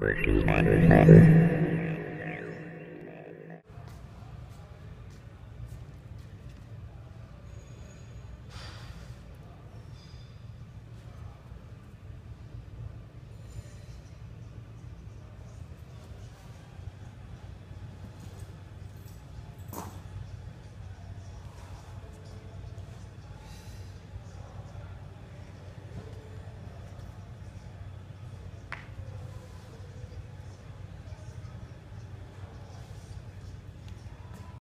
Breaking my